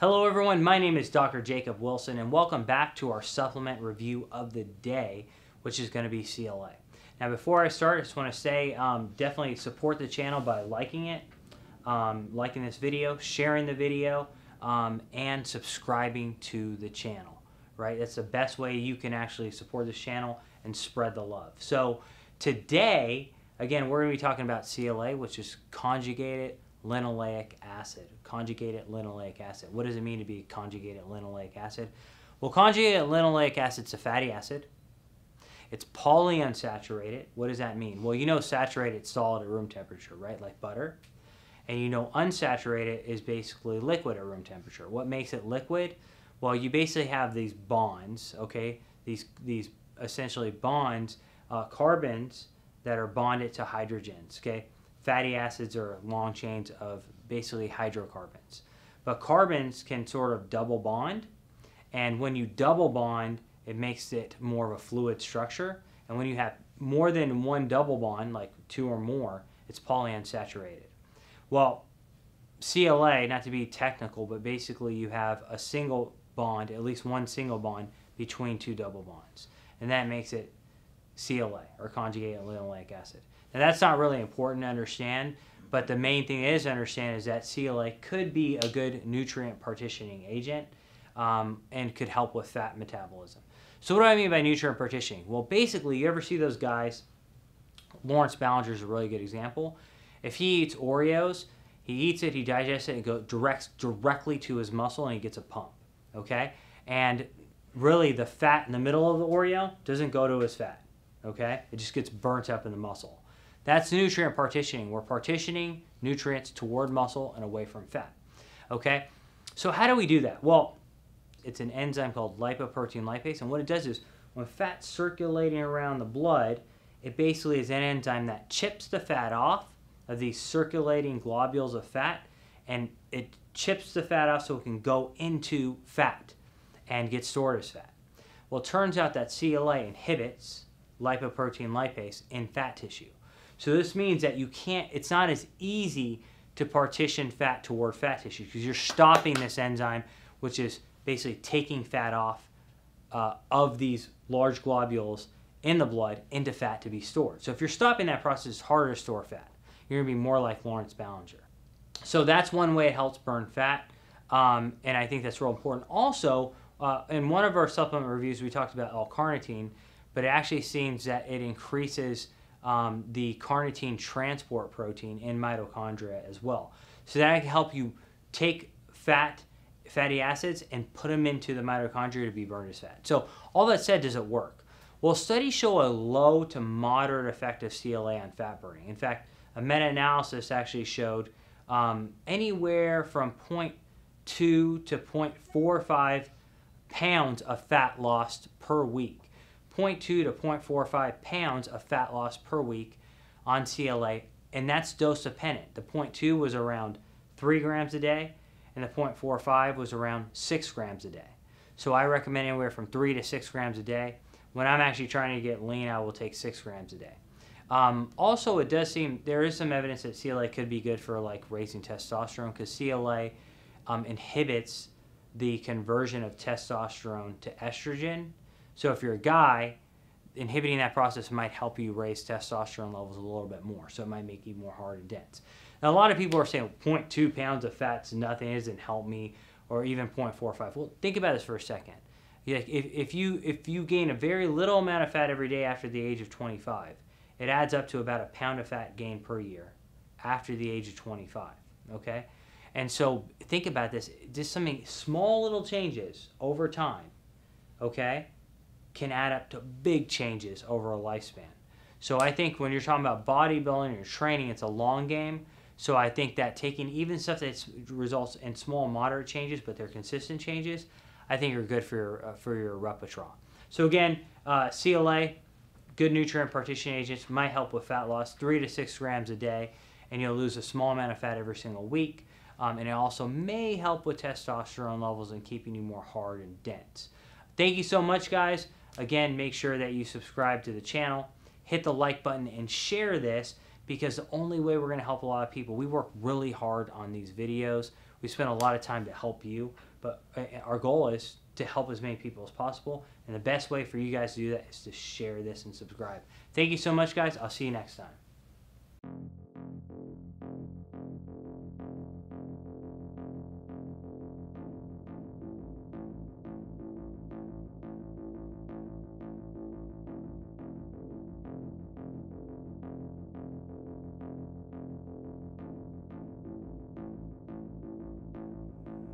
Hello everyone, my name is Dr. Jacob Wilson and welcome back to our supplement review of the day, which is going to be CLA. Now before I start, I just want to say um, definitely support the channel by liking it, um, liking this video, sharing the video, um, and subscribing to the channel, right? That's the best way you can actually support this channel and spread the love. So today, again, we're going to be talking about CLA, which is conjugated linoleic acid. Conjugated linoleic acid. What does it mean to be conjugated linoleic acid? Well, conjugated linoleic acid is a fatty acid. It's polyunsaturated. What does that mean? Well, you know saturated solid at room temperature, right? Like butter. And you know unsaturated is basically liquid at room temperature. What makes it liquid? Well, you basically have these bonds, okay? These, these essentially bonds, uh, carbons that are bonded to hydrogens, okay? Fatty acids are long chains of basically hydrocarbons. But carbons can sort of double bond, and when you double bond, it makes it more of a fluid structure. And when you have more than one double bond, like two or more, it's polyunsaturated. Well, CLA, not to be technical, but basically you have a single bond, at least one single bond between two double bonds. And that makes it CLA, or conjugated linoleic acid. Now that's not really important to understand, but the main thing is to understand is that CLA could be a good nutrient partitioning agent um, and could help with fat metabolism. So what do I mean by nutrient partitioning? Well, basically, you ever see those guys? Lawrence Ballenger is a really good example. If he eats Oreos, he eats it, he digests it, and goes directs directly to his muscle, and he gets a pump. Okay, and really the fat in the middle of the Oreo doesn't go to his fat. Okay, it just gets burnt up in the muscle. That's nutrient partitioning. We're partitioning nutrients toward muscle and away from fat. Okay, so how do we do that? Well, it's an enzyme called lipoprotein lipase, and what it does is when fat's circulating around the blood, it basically is an enzyme that chips the fat off of these circulating globules of fat, and it chips the fat off so it can go into fat and get stored as fat. Well, it turns out that CLA inhibits lipoprotein lipase in fat tissue. So this means that you can't, it's not as easy to partition fat toward fat tissue because you're stopping this enzyme, which is basically taking fat off uh, of these large globules in the blood into fat to be stored. So if you're stopping that process, it's harder to store fat. You're to be more like Lawrence Ballenger. So that's one way it helps burn fat, um, and I think that's real important. Also, uh, in one of our supplement reviews, we talked about L-carnitine, but it actually seems that it increases um, the carnitine transport protein in mitochondria as well. So that can help you take fat, fatty acids and put them into the mitochondria to be burned as fat. So all that said, does it work? Well, studies show a low to moderate effect of CLA on fat burning. In fact, a meta-analysis actually showed um, anywhere from 0.2 to 0.45 pounds of fat lost per week. 0.2 to 0.45 pounds of fat loss per week on CLA, and that's dose dependent. The 0.2 was around 3 grams a day, and the 0.45 was around 6 grams a day. So I recommend anywhere from 3 to 6 grams a day. When I'm actually trying to get lean, I will take 6 grams a day. Um, also, it does seem there is some evidence that CLA could be good for like raising testosterone because CLA um, inhibits the conversion of testosterone to estrogen so if you're a guy, inhibiting that process might help you raise testosterone levels a little bit more. So it might make you more hard and dense. Now, a lot of people are saying 0.2 pounds of fat's nothing, it doesn't help me, or even 0.45. Well, think about this for a second. If, if, you, if you gain a very little amount of fat every day after the age of 25, it adds up to about a pound of fat gain per year after the age of 25, okay? And so think about this, just something, small little changes over time, okay? Can add up to big changes over a lifespan. So I think when you're talking about bodybuilding or training, it's a long game. So I think that taking even stuff that results in small, moderate changes, but they're consistent changes, I think are good for your uh, for your repertoire. So again, uh, CLA, good nutrient partition agents might help with fat loss, three to six grams a day, and you'll lose a small amount of fat every single week. Um, and it also may help with testosterone levels and keeping you more hard and dense. Thank you so much, guys. Again, make sure that you subscribe to the channel, hit the like button, and share this because the only way we're going to help a lot of people, we work really hard on these videos. We spend a lot of time to help you, but uh, our goal is to help as many people as possible. And the best way for you guys to do that is to share this and subscribe. Thank you so much, guys. I'll see you next time.